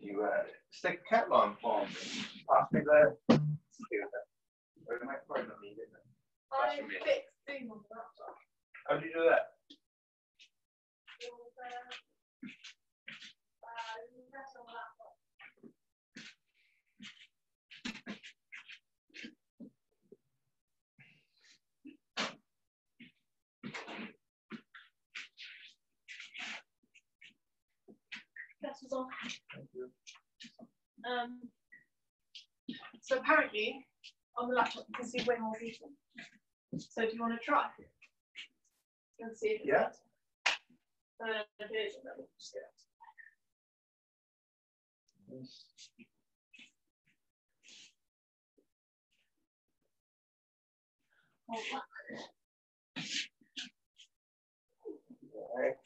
you uh, stick a kettle on for me? Pass me the computer. Or am I probably not need it? I fixed Zoom on the laptop. How do you do that? It was, uh, uh, you press on the laptop. Press was on. Um, so apparently on the laptop you can see way more people. So do you want to try? And see if it Yeah. works. Uh, it is, and just get it. Oh. Right.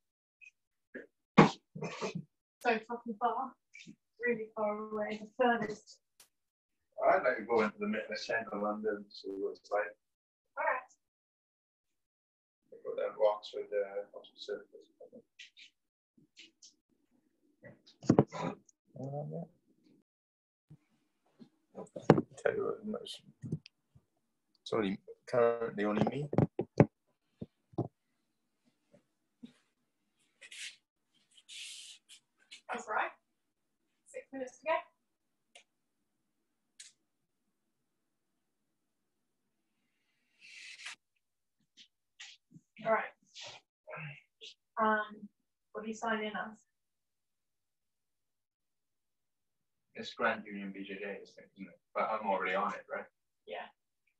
So fucking far. Really far away. The furthest. I'd like to go into the middle of central London, see what it's like. Alright. Go down walks with uh, Oxford Circus. Tell you what. It's only currently only me. That's right. Six minutes to go. All right. Um, what do you sign in as? It's Grand Union BJJ, isn't it? But I'm already on it, right? Yeah.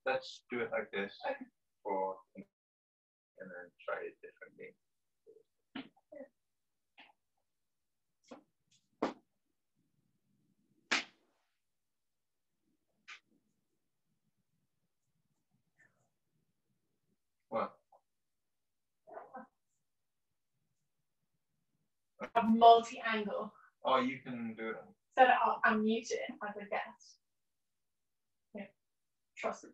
Let's do it like this okay. for and then try it differently. A multi-angle. Oh, you can do it. So that I'll unmute it as a guest. Yeah. Trust me.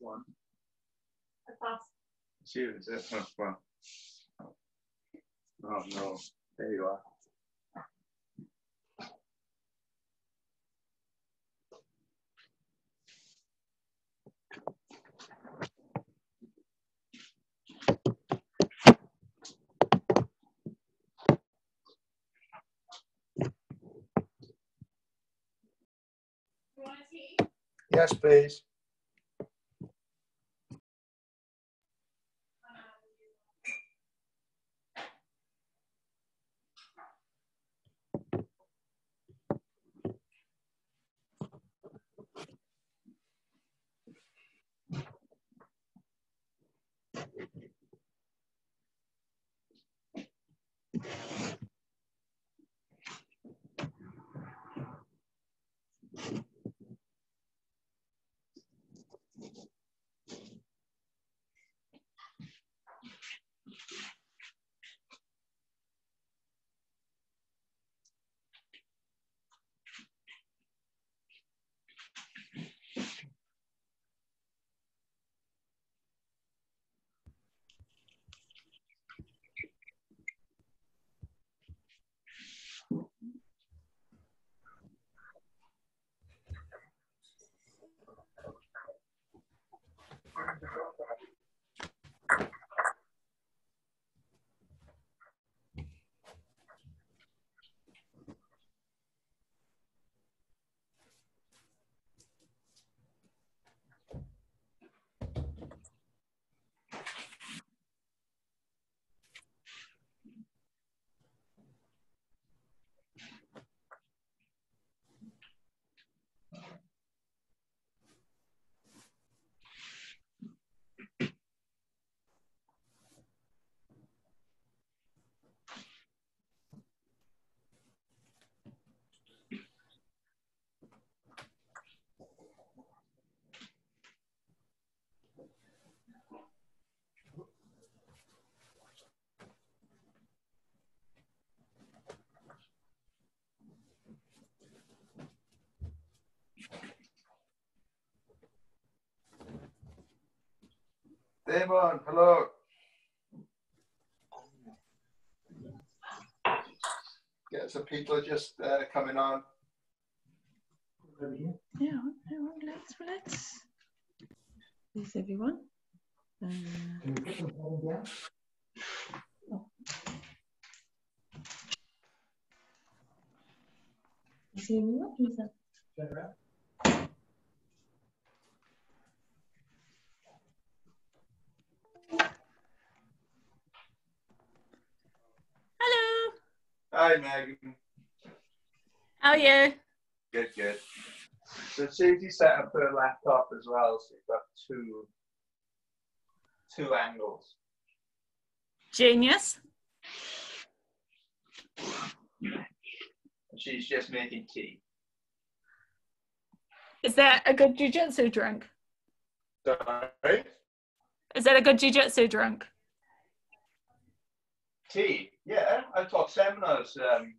One. I pass. Is it? Oh, no. There you are. Yes, please. Damon, hello. Yeah, so people are just uh, coming on. Yeah, relax, relax. There's everyone. Uh? Hello. Hi, Megan. How are you? Good, good. So Susie set up her laptop as well, so you've got two two angles. Genius. And she's just making tea. Is that a good jujitsu drink? Sorry? Is that a good jujitsu drink? Tea? Yeah, I taught seminars um,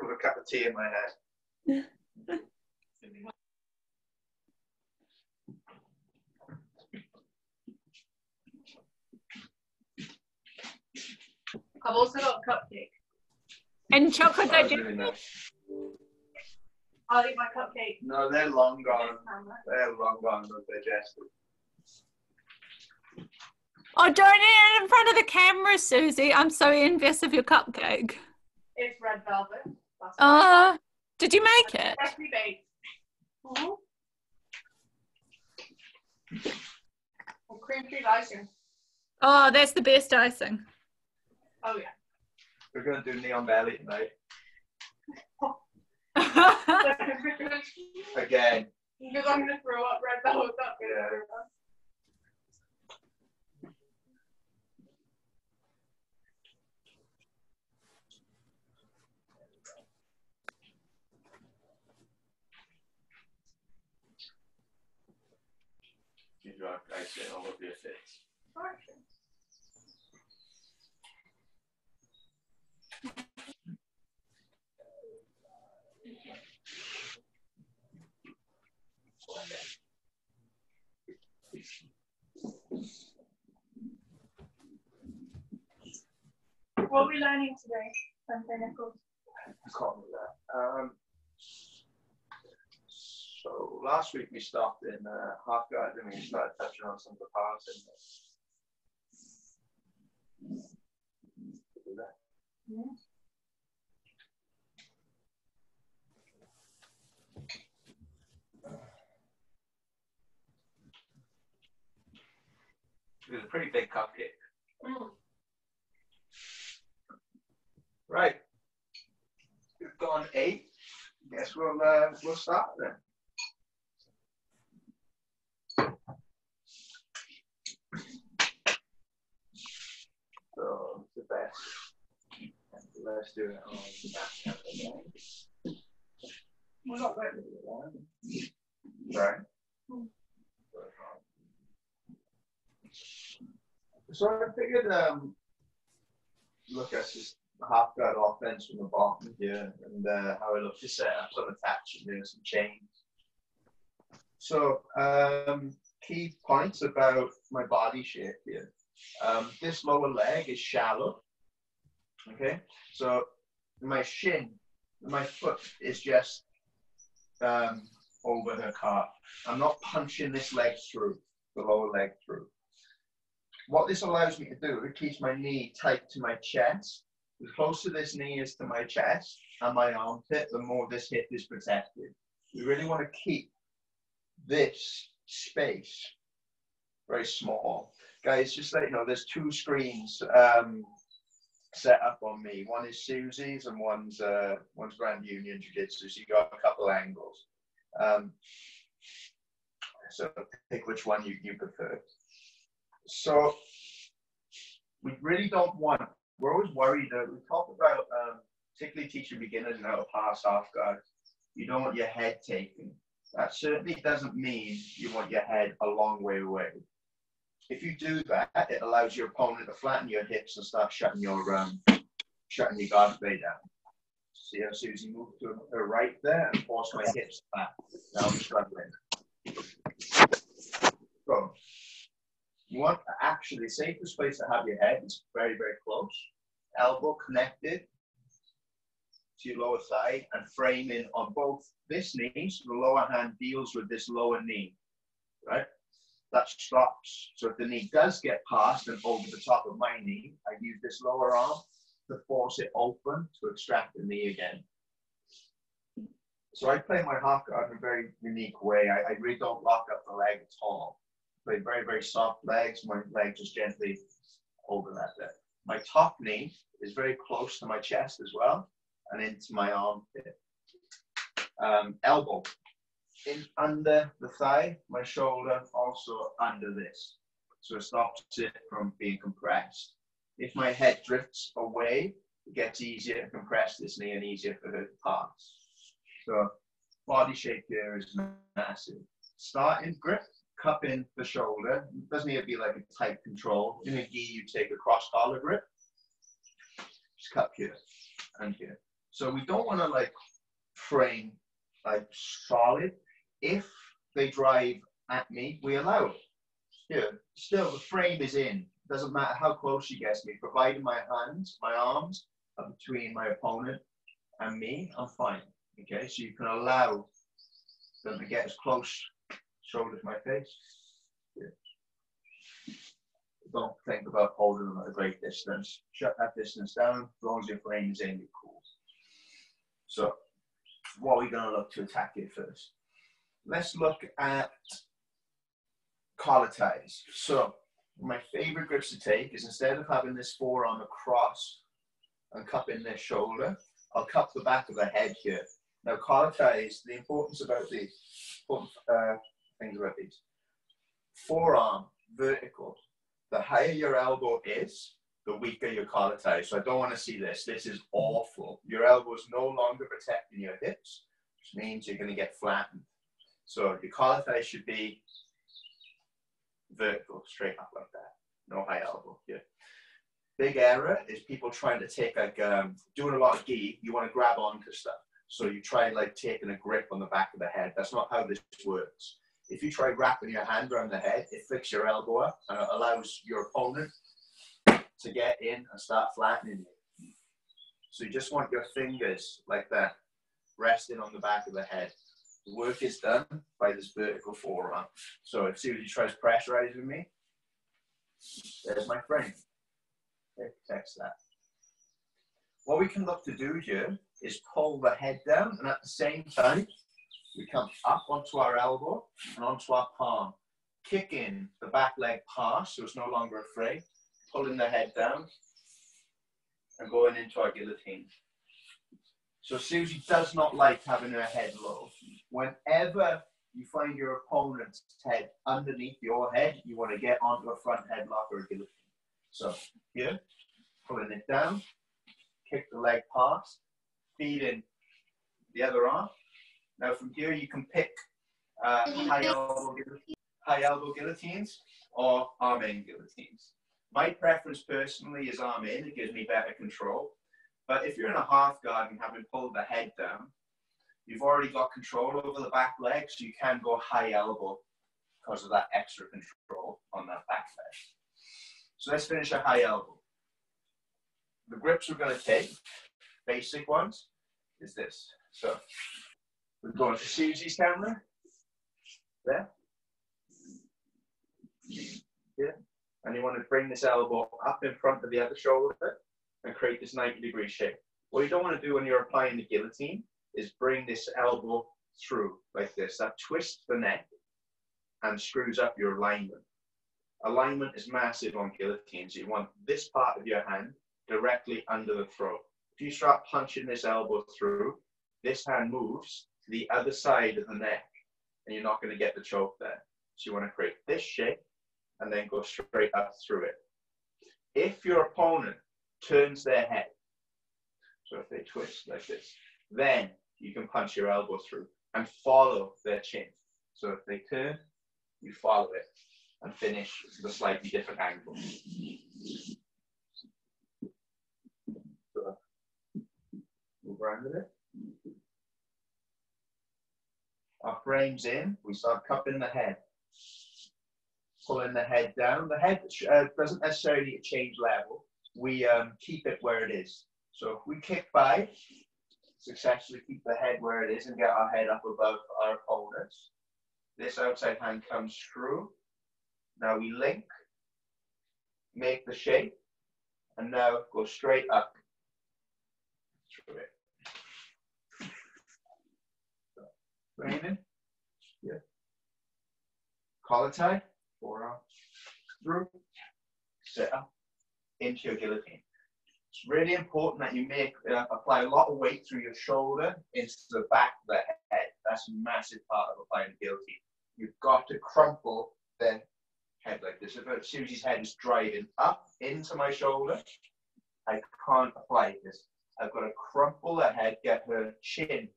with a cup of tea in my hand. I've also got a cupcake. And chocolate That was digestive. really nice. I'll eat my cupcake. No, they're long gone. They're long gone, not digested. Oh, don't eat it in front of the camera, Susie. I'm so envious of your cupcake. It's red velvet. That's Uh, did you make it? freshly baked. Mhm. And cream cheese icing. Oh, that's the best icing. Oh yeah. We're going to do knee on belly tonight. Again. because I'm gonna throw up red velvet. That's Yeah. Throw up. You drive ice it all over your face. What are we learning today, Sensei Nicholls? Call me that. Um, so last week we stopped in uh, half guard and we started touching on some of the parts in this. That. Yeah. It was a pretty big cupcake. Mm. Right. We've gone eight. Guess we'll uh, we'll start then. So the best. Let's do it on that camera. We got red. Right. So I figured, um, look at this half guard offense from the bottom here and uh, how I look to set up some attachment here, some chains. So, um, key points about my body shape here. Um, this lower leg is shallow. Okay, so my shin, my foot is just um, over her calf. I'm not punching this leg through, the lower leg through. What this allows me to do, it keeps my knee tight to my chest. The closer this knee is to my chest and my armpit, the more this hip is protected. We really want to keep this space very small. Guys, just let you know, there's two screens um, set up on me. One is Susie's and one's uh, one's Grand Union Jiu-Jitsu. So you got a couple angles. Um, so pick which one you, you prefer. So we really don't want, we're always worried that we talk about, um, particularly teaching beginners how to pass half guard. You don't want your head taken. That certainly doesn't mean you want your head a long way away. If you do that, it allows your opponent to flatten your hips and start shutting your um, shutting your guard blade down. See how Susie moved to her right there and forced my hips back. Now I'm struggling. So you want to actually safest place to have your head is very, very close. Elbow connected to your lower thigh and framing on both this knee. So the lower hand deals with this lower knee, right? That stops. So if the knee does get past and over the top of my knee, I use this lower arm to force it open to extract the knee again. So I play my half guard in a very unique way. I, I really don't lock up the leg at all. Play very, very soft legs. My leg just gently overlap there. My top knee is very close to my chest as well and into my armpit. Um, elbow in under the thigh, my shoulder also under this. So it stops it from being compressed. If my head drifts away, it gets easier to compress this knee and easier for her to pass. So body shape here is massive. Start in grip, cup in the shoulder. It doesn't need to be like a tight control. In a gi, you take a cross collar grip. Just cup here and here. So we don't want to like frame like solid. If they drive at me, we allow it. Here, still the frame is in. Doesn't matter how close she gets me, provided my hands, my arms are between my opponent and me, I'm fine. Okay, so you can allow them to get as close shoulder to my face. Here. Don't think about holding them at a great distance. Shut that distance down. As long as your frame is in, you're cool. So, what are we going to look to attack it first? Let's look at collar ties. So, my favorite grips to take is instead of having this forearm across and cupping this shoulder, I'll cup the back of the head here. Now, collar ties, the importance about these, uh, things about these. Forearm, vertical. The higher your elbow is, the weaker your collar tie. So I don't want to see this. This is awful. Your elbow is no longer protecting your hips, which means you're going to get flattened. So your collar tie should be vertical, straight up like that. No high elbow here. Big error is people trying to take like um, doing a lot of gi. You want to grab onto stuff, so you try like taking a grip on the back of the head. That's not how this works. If you try wrapping your hand around the head, it flicks your elbow up and it allows your opponent to get in and start flattening you. So you just want your fingers like that, resting on the back of the head. The work is done by this vertical forearm. So as soon if Susie tries pressurizing me, there's my frame. It protects that. What we can look to do here is pull the head down and at the same time, we come up onto our elbow and onto our palm. Kick in the back leg pass so it's no longer a frame pulling the head down and going into our guillotine. So Susie does not like having her head low. Whenever you find your opponent's head underneath your head, you want to get onto a front headlock or a guillotine. So here, pulling it down, kick the leg past, feed in the other arm. Now from here you can pick uh, high, elbow, high elbow guillotines or arm in guillotines. My preference personally is arm in, it gives me better control. But if you're in a half guard and having pulled the head down, you've already got control over the back leg, so you can go high elbow because of that extra control on that back leg. So let's finish a high elbow. The grips we're going to take, basic ones, is this. So we're going to Susie's camera. There. Yeah and you want to bring this elbow up in front of the other shoulder and create this 90 degree shape. What you don't want to do when you're applying the guillotine is bring this elbow through like this. That twists the neck and screws up your alignment. Alignment is massive on guillotines. You want this part of your hand directly under the throat. If you start punching this elbow through, this hand moves to the other side of the neck and you're not going to get the choke there. So you want to create this shape and then go straight up through it. If your opponent turns their head, so if they twist like this, then you can punch your elbow through and follow their chin. So if they turn, you follow it and finish the slightly different angle. So, move around with it. Our frames in, we start cupping the head pulling the head down. The head uh, doesn't necessarily change level. We um, keep it where it is. So if we kick by, successfully keep the head where it is and get our head up above our opponents. This outside hand comes through. Now we link, make the shape, and now go straight up through it. Brandon? Yeah. Collar tie forearm through, sit up into your guillotine. It's really important that you make uh, apply a lot of weight through your shoulder into the back of the head. That's a massive part of applying the guillotine. You've got to crumple the head like this. If Susie's head is driving up into my shoulder, I can't apply this. I've got to crumple the head, get her chin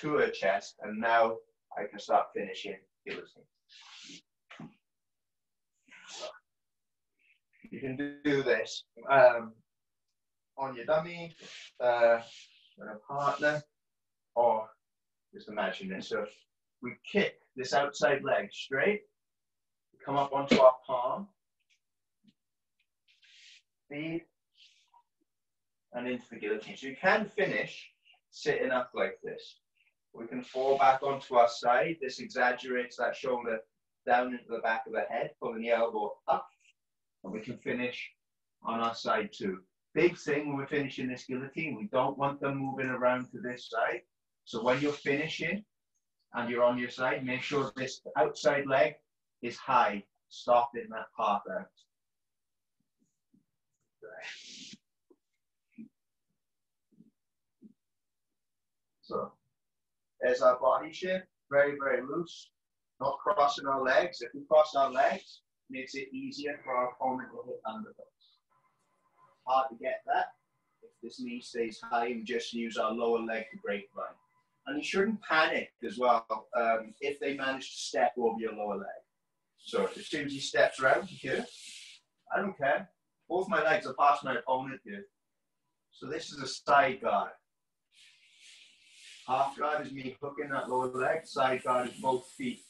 to her chest, and now I can start finishing guillotine. You can do this. Um, on your dummy, uh, a partner, or just imagine this. So we kick this outside leg straight, come up onto our palm, feed, and into the guillotine. So you can finish sitting up like this. We can fall back onto our side. This exaggerates that shoulder down into the back of the head, pulling the elbow up. And we can finish on our side too. Big thing when we're finishing this guillotine, we don't want them moving around to this side. So when you're finishing and you're on your side, make sure this outside leg is high, stopping that part out. So there's our body shape, very, very loose, not crossing our legs. If we cross our legs, makes it easier for our opponent to hit underhooks. Hard to get that. If this knee stays high, we just use our lower leg to break line. And you shouldn't panic as well um, if they manage to step over your lower leg. So as soon as he steps around here, I don't care. Both my legs are past my opponent here. So this is a side guard. Half guard is me hooking that lower leg. Side guard is both feet.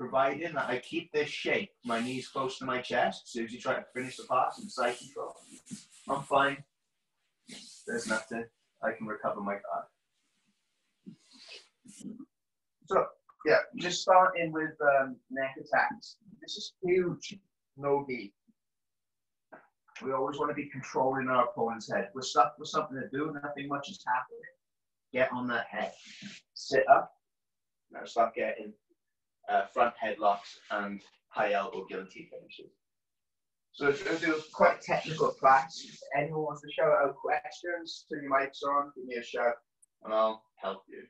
Providing that I keep this shape, my knees close to my chest. As soon as you try to finish the pass and side control, I'm fine. There's nothing. I can recover my guard. So, yeah, just starting with um, neck attacks. This is huge, no gi. We always want to be controlling our opponent's head. We're stuck with something to do, nothing much is happening. Get on that head. Sit up. Now start getting uh, front headlocks and high elbow guillotine finishes. So it's going to do quite technical class. If anyone wants to shout out questions, turn your mics on, give me a shout, and I'll help you.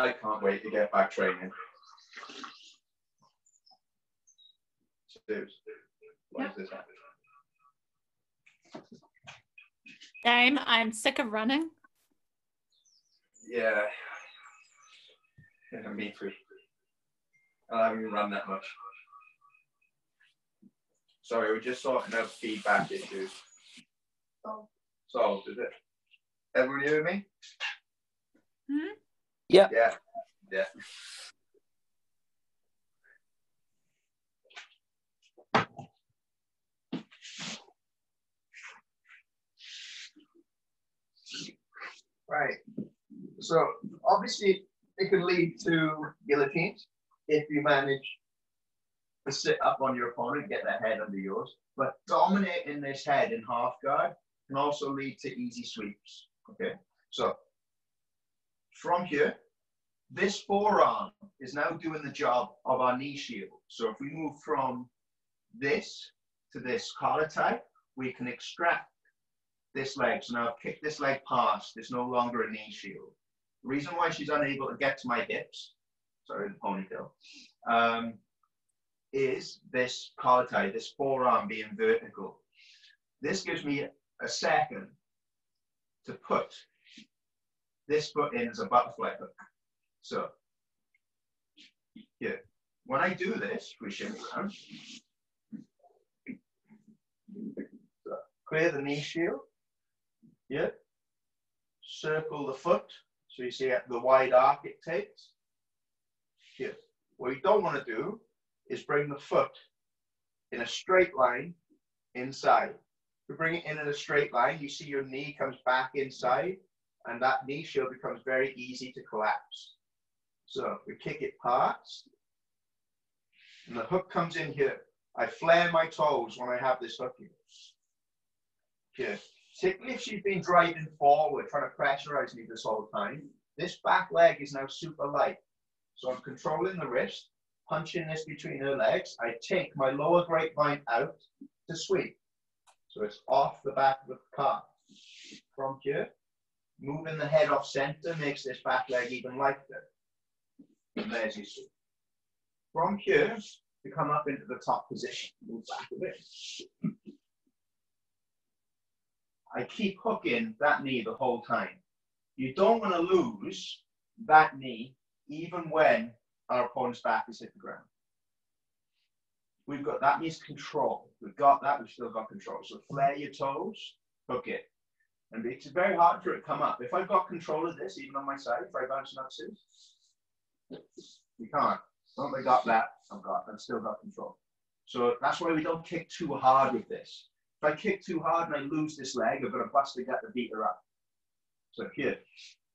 I can't wait to get back training. Suze, Yep. is this happening? Dame, I'm sick of running. Yeah. Yeah, me too. I haven't even run that much. Sorry, we're just sorting out feedback issues. Solved. Solved, is it? Everyone hear me? Hmm? Yeah. Yeah. Right. So obviously it can lead to guillotines if you manage to sit up on your opponent, get their head under yours. But dominating this head in half guard can also lead to easy sweeps. Okay. So from here, this forearm is now doing the job of our knee shield. So if we move from this to this collar tie, we can extract this leg. So now I've kicked this leg past. It's no longer a knee shield. The reason why she's unable to get to my hips, sorry, the ponytail, um, is this collar tie, this forearm being vertical. This gives me a second to put this in as a butterfly hook. So, here, when I do this, we shimmy around. So, um, clear the knee shield. Here, circle the foot. So you see the wide arc it takes. Here, what you don't want to do is bring the foot in a straight line inside. You bring it in in a straight line, you see your knee comes back inside and that knee shield becomes very easy to collapse. So we kick it past, and the hook comes in here. I flare my toes when I have this hook here. Here. Particularly if she's been driving forward, trying to pressurize me this whole time, this back leg is now super light. So I'm controlling the wrist, punching this between her legs. I take my lower grapevine out to sweep. So it's off the back of the car. From here, moving the head off center makes this back leg even lighter. And there's your. From here, to come up into the top position, move back a bit. I keep hooking that knee the whole time. You don't want to lose that knee even when our opponent's back is hit the ground. We've got that means control. We've got that, we've still got control. So flare your toes, hook it. And it's very hard for it to come up. If I've got control of this, even on my side, if I bounce it up soon, you can't. Once I got that, I've got, I've still got control. So that's why we don't kick too hard with this. If I kick too hard and I lose this leg, I've got to bust to get the beater up. So here,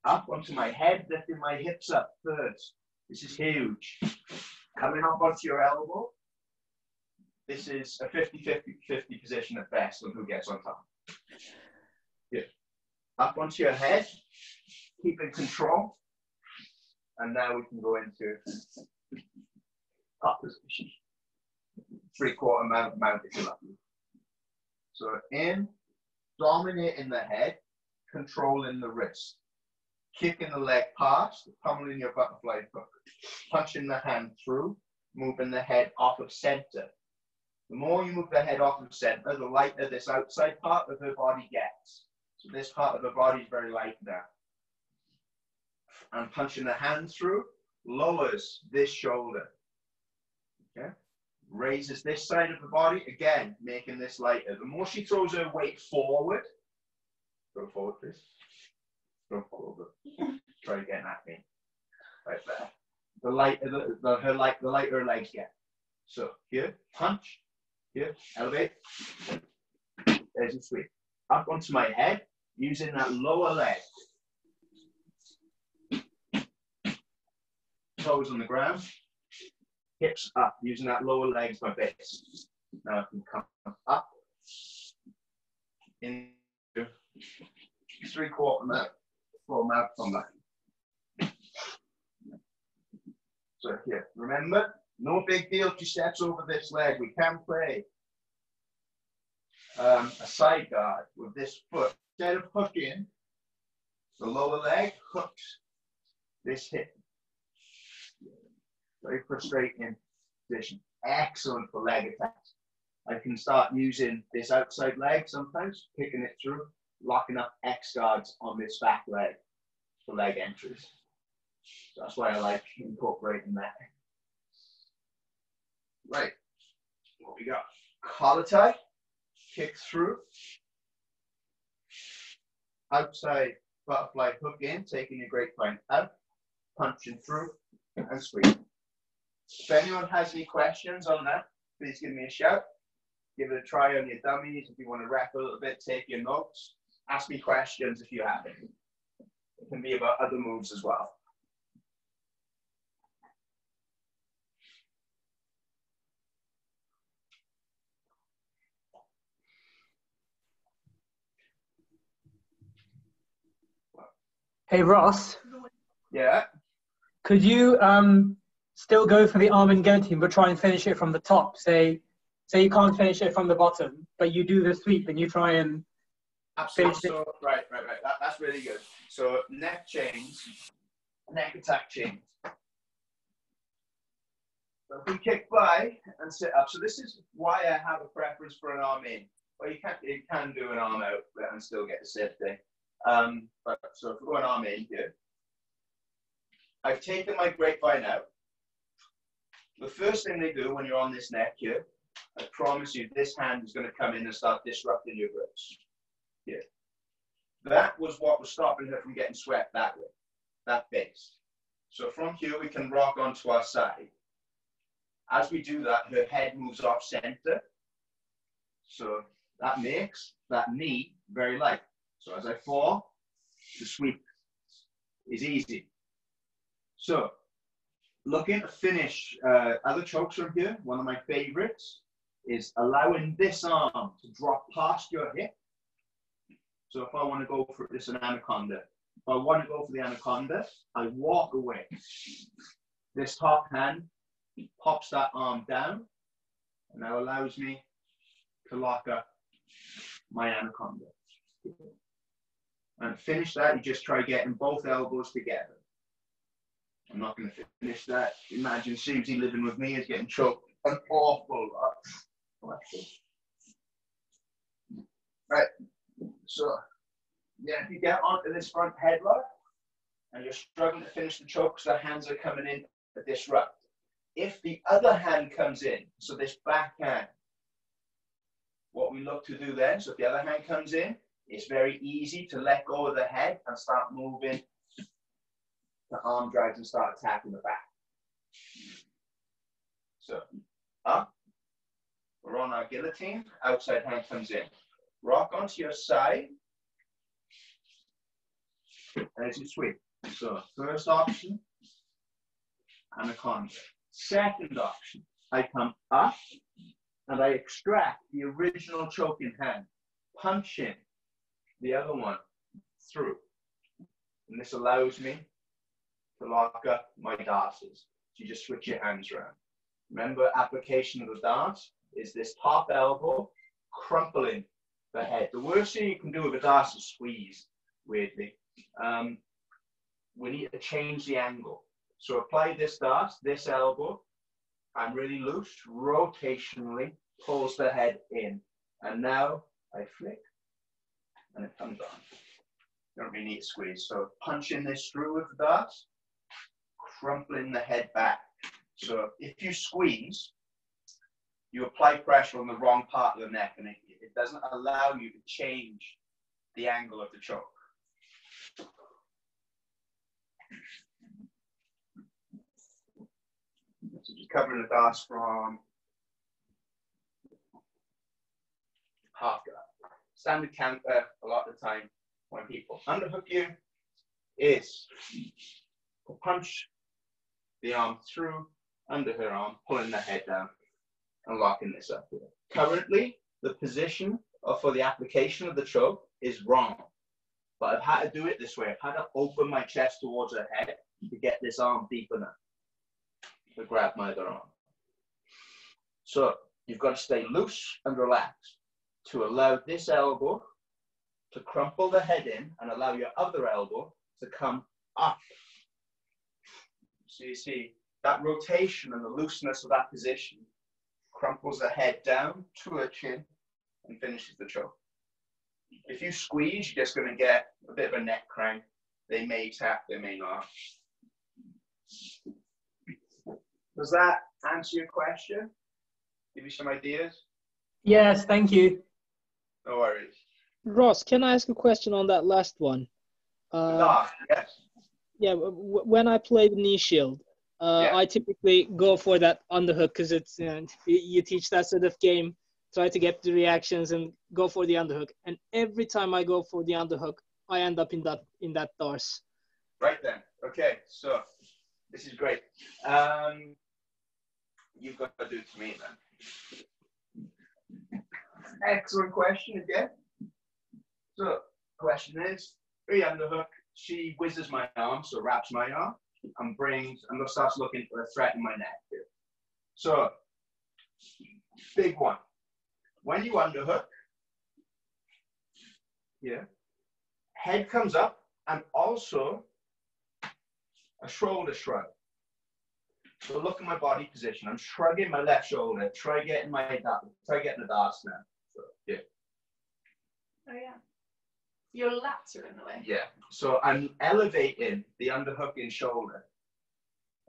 up onto my head, lifting my hips up first. This is huge. Coming up onto your elbow. This is a 50-50 position at best on who gets on top. Up onto your head, keeping control. And now we can go into top position. Three quarter mount, mount if you like. So in, dominating the head, controlling the wrist, kicking the leg past, pummeling your butterfly hook, punching the hand through, moving the head off of center. The more you move the head off of center, the lighter this outside part of her body gets. This part of the body is very light now. And punching the hand through lowers this shoulder. Okay raises this side of the body, again, making this lighter. The more she throws her weight forward, go forward, please. Go forward. Try again at me. Right there. The lighter, the, the, her light, the lighter her legs get. So here, punch, here, elevate. There's a sweep. Up onto my head, using that lower leg. Toes on the ground, hips up, using that lower leg as my base. Now I can come up into three quarter mount, full mount. So here, remember, no big deal if she steps over this leg. We can play um, a side guard with this foot. Instead of hooking the lower leg, hooks this hip very frustrating position. Excellent for leg attacks. I can start using this outside leg sometimes, picking it through, locking up X guards on this back leg for leg entries. So that's why I like incorporating that. Right, what we got? Collar tie, kick through, outside butterfly hook in, taking your grapevine out, punching through, and squeeze. If anyone has any questions on that, please give me a shout. Give it a try on your dummies. If you want to rap a little bit, take your notes. Ask me questions if you have any. It can be about other moves as well. Hey Ross, Yeah. could you um, still go for the arm in guillotine, but try and finish it from the top? Say, say you can't finish it from the bottom, but you do the sweep and you try and Absolutely. Finish So, right, right, right. That, that's really good. So neck chains, neck attack chains. So if we kick by and sit up, so this is why I have a preference for an arm in. Well, you can you can do an arm out and still get the thing. Um, but so if we go an arm in here, I've taken my grapevine out. The first thing they do when you're on this neck here, I promise you, this hand is going to come in and start disrupting your grips. Here. That was what was stopping her from getting swept that way, that base. So from here, we can rock onto our side. As we do that, her head moves off center. So that makes that knee very light. So as I fall, the sweep is easy. So looking to finish uh, other chokes from here, one of my favorites is allowing this arm to drop past your hip. So if I want to go for this an anaconda, if I want to go for the anaconda, I walk away. This top hand pops that arm down and that allows me to lock up my anaconda. And finish that, you just try getting both elbows together. I'm not going to finish that. Imagine Susie living with me is getting choked an awful lot. Right. So, yeah, if you get onto this front headlock and you're struggling to finish the choke because the hands are coming in to disrupt. If the other hand comes in, so this back hand, what we look to do then, so if the other hand comes in, it's very easy to let go of the head and start moving the arm drags and start attacking the back. So, up. We're on our guillotine. Outside hand comes in. Rock onto your side. As you sweep. So, first option, anaconda. Second option, I come up and I extract the original choking hand, punch in the other one through. And this allows me to lock up my darters. So you just switch your hands around. Remember, application of the dart is this top elbow crumpling the head. The worst thing you can do with a dart is squeeze, weirdly. Um, we need to change the angle. So apply this dart, this elbow, I'm really loose, rotationally pulls the head in. And now I flick, and it comes on. Don't really need to squeeze. So punch in this through with the dart, crumpling the head back. So if you squeeze, you apply pressure on the wrong part of the neck and it, it doesn't allow you to change the angle of the choke. So just covering the dust from half guard. Standard counter a lot of the time when people underhook you is punch the arm through under her arm, pulling the head down and locking this up. Currently, the position for the application of the choke is wrong, but I've had to do it this way. I've had to open my chest towards her head to get this arm deep enough to grab my other arm. So you've got to stay loose and relaxed to allow this elbow to crumple the head in and allow your other elbow to come up so you see that rotation and the looseness of that position crumples the head down to a chin and finishes the choke. If you squeeze, you're just going to get a bit of a neck crank. They may tap, they may not. Does that answer your question? Give you some ideas? Yes, thank you. No worries. Ross, can I ask a question on that last one? Uh, Ah, yes. yeah, w- when I play the knee shield, uh, Yeah. I typically go for that underhook because it's you, know, you you teach that sort of game. Try to get the reactions and go for the underhook. And every time I go for the underhook, I end up in that in that dars. Right then. Okay, so this is great. Um, you've got to do it to me then. Excellent question again. So, question is, three underhook. She whizzes my arm, so wraps my arm, and brings and starts looking for a threat in my neck. Here. So, big one. When you underhook, yeah, head comes up, and also a shoulder shrug. So look at my body position. I'm shrugging my left shoulder. Try getting my try getting the darts now. Oh yeah. Your lats are in the way. yeah. So I'm elevating the underhooking shoulder.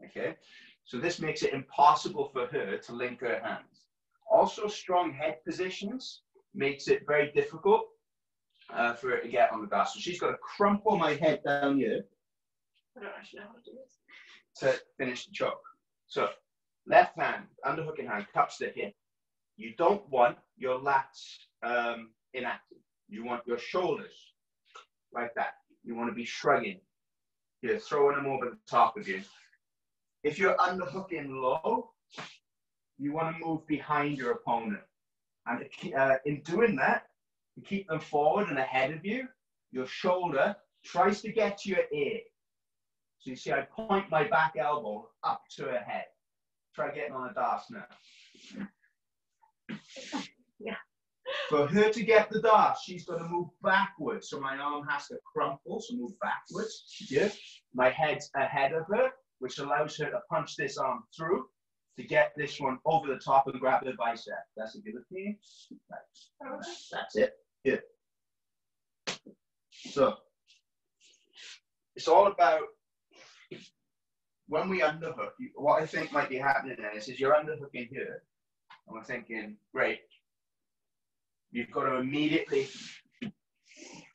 Okay. So this makes it impossible for her to link her hands. Also, strong head positions makes it very difficult uh, for her to get on the dart. So she's got to crumple my head down here I don't actually know how to do this. to finish the choke. So left hand, underhooking hand, cups the hip. You don't want your lats um, inactive. You want your shoulders like that. You want to be shrugging. You're throwing them over the top of you. If you're underhooking low, you want to move behind your opponent. And uh, in doing that, to keep them forward and ahead of you, your shoulder tries to get to your ear. So you see, I point my back elbow up to her head. Try getting on a dart now. Yeah. For her to get the dart, she's going to move backwards. So my arm has to crumple, so move backwards. Yeah. My head's ahead of her, which allows her to punch this arm through to get this one over the top and grab the bicep. That's a good thing. That's it. Yeah. So it's all about when we underhook. What I think might be happening then is, is you're underhooking here, and we're thinking, great. You've got to immediately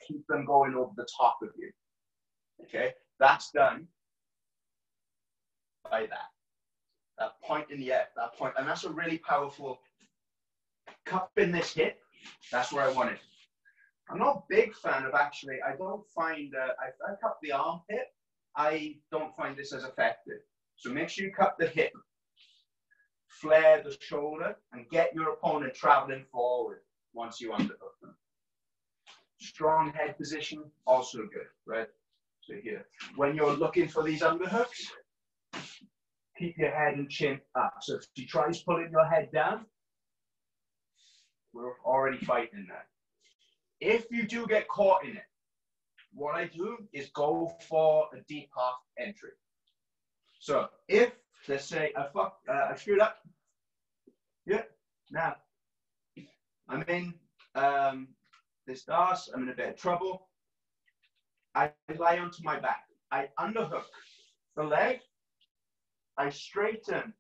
keep them going over the top of you. Okay, that's done by that that point in the air, that point, and that's a really powerful cup in this hip. That's where I want it. I'm not a big fan of actually. I don't find uh, if I cup the armpit, I don't find this as effective. So make sure you cup the hip, flare the shoulder, and get your opponent traveling forward once you underhook them. Strong head position, also good, right? So here, when you're looking for these underhooks, keep your head and chin up. So if she tries pulling your head down, we're already fighting that. If you do get caught in it, what I do is go for a deep half entry. So if, let's say, I, fuck, uh, I screwed up, yeah, now I'm in um, this dance, I'm in a bit of trouble. I lie onto my back. I underhook the leg I straighten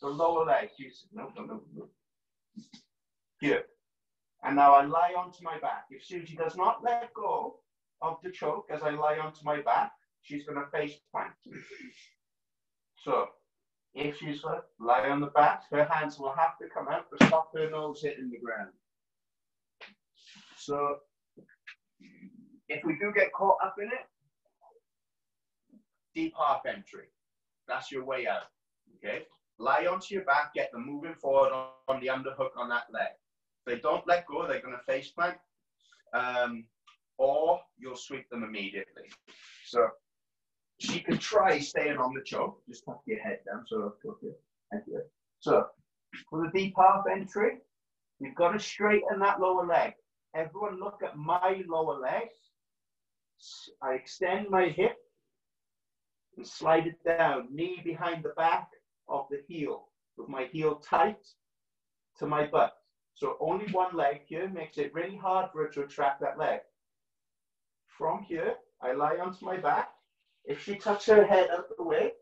the lower leg. No, no, no, no. Here. And now I lie onto my back. If Susie does not let go of the choke as I lie onto my back, she's going to face plant. So if she's lie on the back, her hands will have to come out to stop her nose hitting the ground. So if we do get caught up in it, deep half entry. That's your way out. Okay? Lie onto your back, get them moving forward on, on the underhook on that leg. If they don't let go, they're going to face plant, um, or you'll sweep them immediately. So she can try staying on the choke. Just tuck your head down. So Thank you. So for the deep half entry, you've got to straighten that lower leg. Everyone look at my lower leg. I extend my hip and slide it down, knee behind the back of the heel, with my heel tight to my butt. So only one leg here makes it really hard for her to attract that leg. From here, I lie onto my back. If she tucks her head out the way,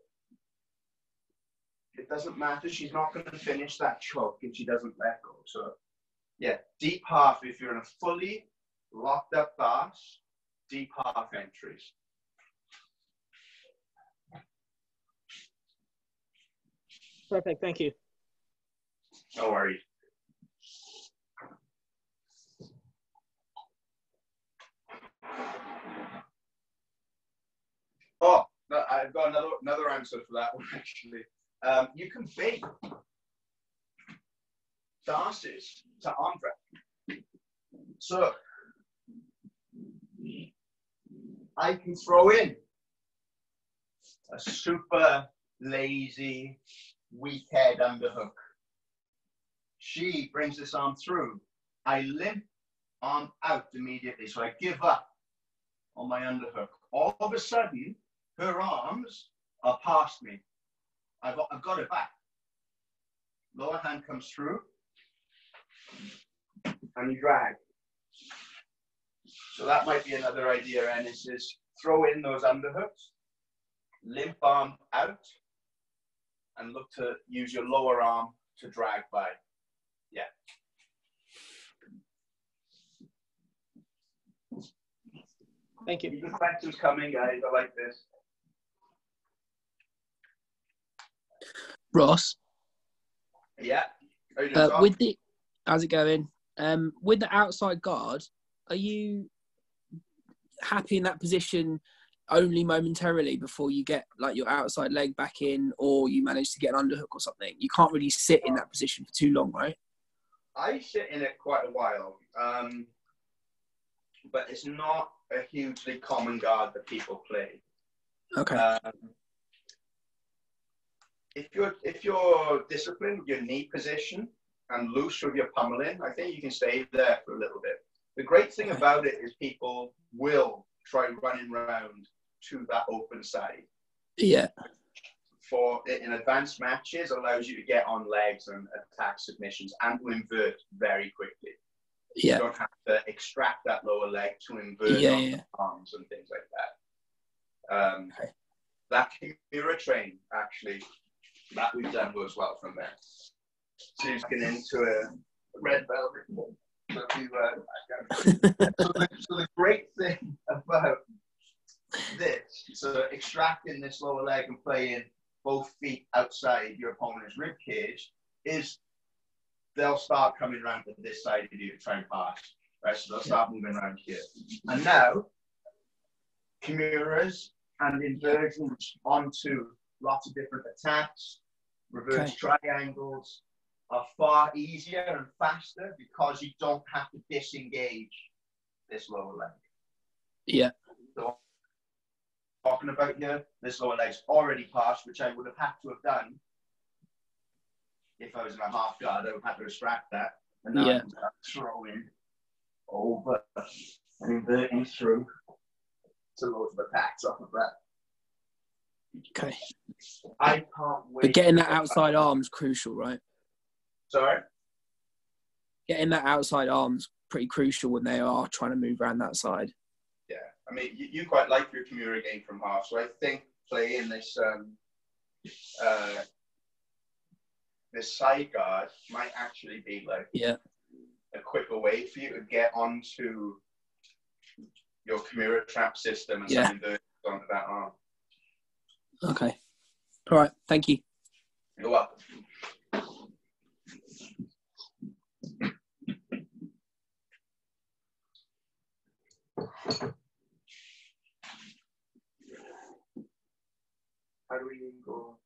it doesn't matter. She's not going to finish that choke if she doesn't let go. So, yeah, deep half if you're in a fully locked up bass, deep half entries. Perfect. Thank you. No worries. Oh, no, I've got another another answer for that one actually. Um, you can bait dances to drag. So I can throw in a super lazy weak head underhook. She brings this arm through. I limp arm out immediately. So I give up on my underhook. All of a sudden, her arms are past me. I've got, I've got it back. Lower hand comes through and you drag. So that might be another idea, Ennis, is throw in those underhooks, limp arm out, and look to use your lower arm to drag by. Yeah. Thank you. The questions coming, guys. I like this. Ross, Yeah. Uh, with the how's it going? Um, with the outside guard, are you happy in that position only momentarily before you get like your outside leg back in, or you manage to get an underhook or something. You can't really sit in that position for too long, right? I sit in it quite a while, um, but it's not a hugely common guard that people play. Okay. Um, if you're if you're disciplined with your knee position and loose with your pummeling, I think you can stay there for a little bit. The great thing about it is people will try running round to that open side. Yeah. For in advanced matches, allows you to get on legs and attack submissions and to invert very quickly. You Yeah. don't have to extract that lower leg to invert Yeah, on yeah. arms and things like that. Um, Okay. That Kimura trap, actually, that we've done works well from there. So you get into a red velvet. So, you, uh, so, the, so the great thing about this, so extracting this lower leg and playing both feet outside your opponent's rib cage, is they'll start coming around to this side of you to try and pass. Right, so they'll start moving around here. And now, Kimuras and inversions onto lots of different attacks, reverse triangles are far easier and faster because you don't have to disengage this lower leg. Yeah. So, talking about here, this lower leg's already passed, which I would have had to have done if I was in a half guard. I would have had to extract that. And now Yeah. I can start throwing over and inverting through to loads of attacks off of that. Okay. I can't wait. But getting that outside arm's crucial, right? Sorry? Getting that outside arm's pretty crucial when they are trying to move around that side. Yeah, I mean, you, you quite like your Kimura game from half, so I think playing this um, uh, this side guard might actually be like Yeah. a quicker way for you to get onto your Kimura trap system and Yeah. send inversions onto that arm. Okay. All right. Thank you. You're welcome. How do we go?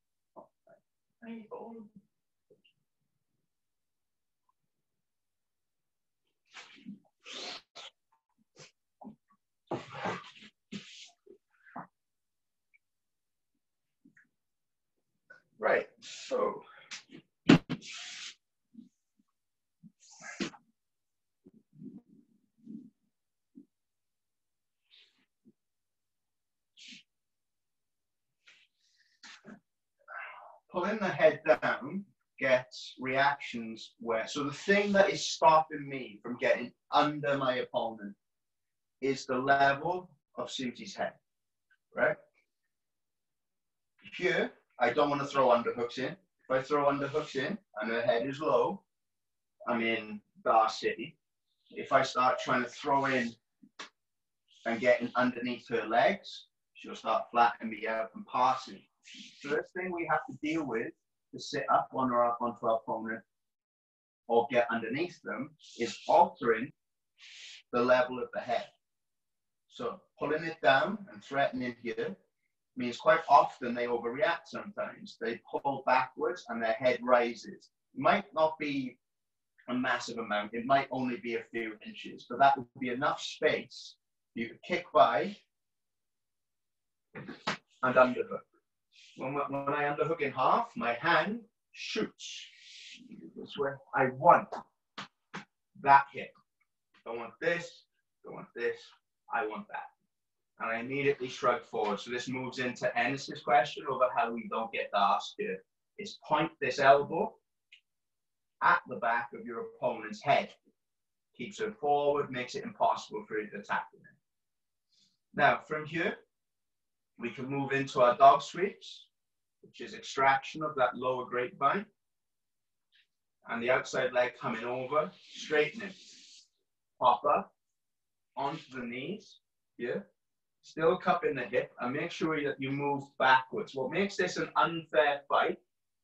Right, so. Pulling the head down gets reactions where, so the thing that is stopping me from getting under my opponent is the level of Susie's head, right? Here, I don't want to throw underhooks in. If I throw underhooks in and her head is low, I'm in bar City. If I start trying to throw in and getting underneath her legs, she'll start flattening me out and passing. First thing we have to deal with to sit up on or up onto our opponent or get underneath them is altering the level of the head. So pulling it down and threatening here means quite often they overreact sometimes. They pull backwards and their head rises. It might not be a massive amount, it might only be a few inches, but that would be enough space you to kick by and underhook. When, when I underhook in half, my hand shoots. This way. I want that hit. I want this, I want this, I want that and I immediately shrug forward. So this moves into Ennis's question over how we don't get asked here. Is point this elbow at the back of your opponent's head. Keeps it forward, makes it impossible for you to attack them. Now, from here, we can move into our dog sweeps, which is extraction of that lower grapevine. And the outside leg coming over, straightening. Pop up onto the knees here still cupping the hip and make sure that you move backwards. What makes this an unfair fight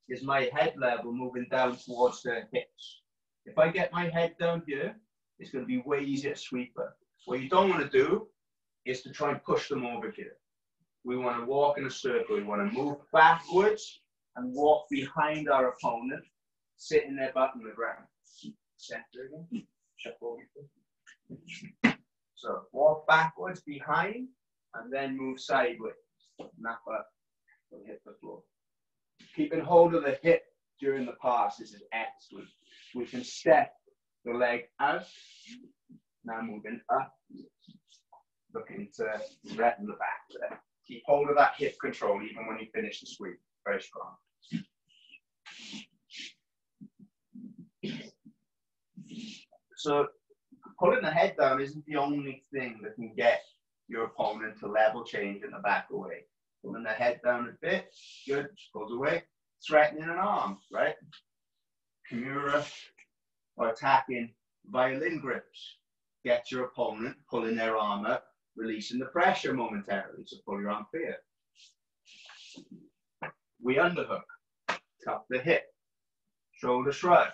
is my head level moving down towards the hips. If I get my head down here, it's going to be way easier to sweep her. What you don't want to do is to try and push them over here. we want to walk in a circle. We want to move backwards and walk behind our opponent, sitting their butt on the ground. Center again. So walk backwards behind and then move sideways. Nap up will hit the floor. Keeping hold of the hip during the pass. This is excellent. We can step the leg out. Now moving up. Looking to threaten the back there. Keep hold of that hip control even when you finish the sweep. Very strong. So pulling the head down isn't the only thing that can get your opponent to level change in the back away. Pulling the head down a bit, good, pulls away, threatening an arm, right? Kimura or attacking violin grips. Get your opponent pulling their arm up, releasing the pressure momentarily. So pull your arm clear. We underhook, tuck the hip, shoulder shrug,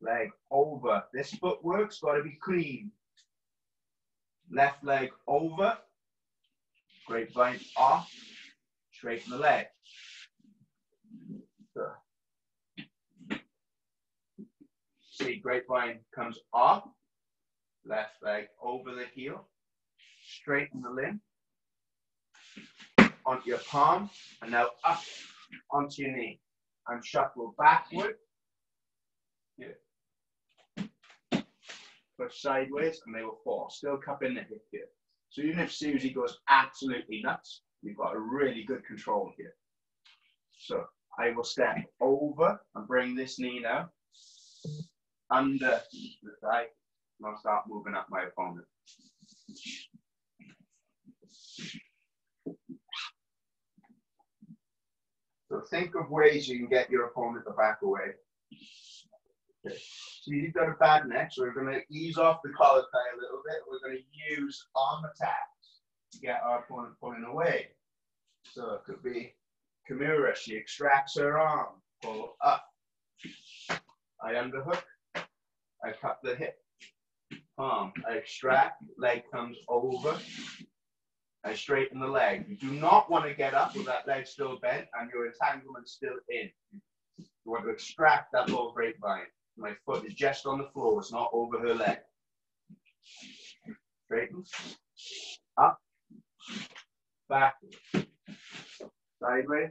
leg over. This footwork's got to be clean. Left leg over, grapevine off, straighten the leg. See, grapevine comes off, left leg over the heel, straighten the limb, onto your palm, and now up onto your knee, and shuffle backward, push sideways, and they will fall. Still cupping the hip here. So even if Susie goes absolutely nuts, you've got a really good control here. So I will step over and bring this knee now under the thigh, and I'll start moving up my opponent. So think of ways you can get your opponent to back away. So you've got a bad neck, so we're going to ease off the collar tie a little bit. We're going to use arm attacks to get our opponent pulling away. So it could be Kimura, she extracts her arm, pull up. I underhook, I cut the hip. Palm, I extract, leg comes over, I straighten the leg. You do not want to get up with that leg still bent and your entanglement still in. You want to extract that low grapevine. My foot is just on the floor, it's not over her leg. Straighten, up, back, sideways,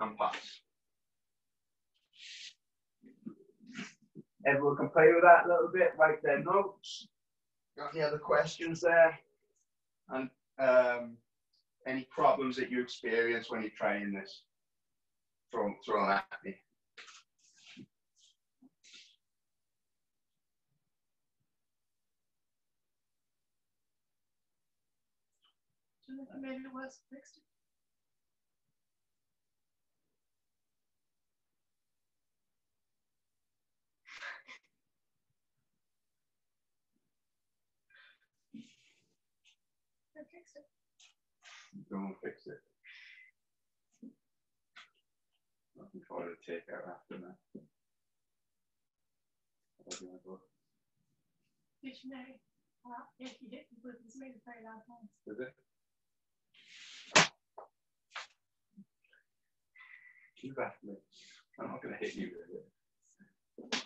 and pass. Everyone can play with that a little bit, write their notes. Got any other questions there? And um, any problems that you experience when you're trying this? Throw, throw at me. Do you think it made it worse next time? I fixed it. Don't fix it. I can try to take out after that. What do you want to do? Did you know? Uh, if you hit the wood, it's made a very loud noise. Is it? Keep after me. I'm not going to hit you with it.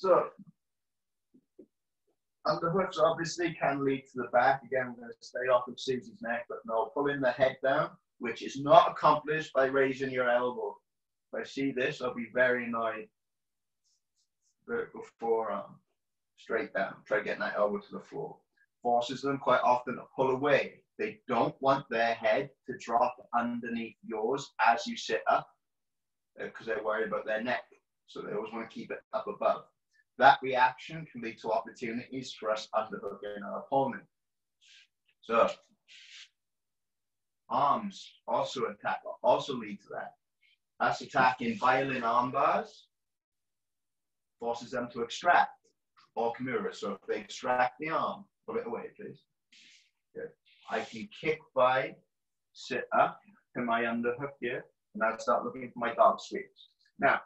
So, underhooks obviously can lead to the back. Again, I'm going to stay off of Susie's neck, but no, pulling the head down, which is not accomplished by raising your elbow. If I see this, I'll be very annoyed. Vertical forearm, um, straight down. Try getting that elbow to the floor. Forces them quite often to pull away. They don't want their head to drop underneath yours as you sit up uh, because they're worried about their neck. So they always want to keep it up above. That reaction can lead to opportunities for us underhooking our opponent. So arms also attack, also lead to that. Us attacking violin arm bars forces them to extract oh, or kimura. So if they extract the arm, put it away, please. Good. I can kick by, sit up to my underhook here, and I start looking for my dog sweeps. Now,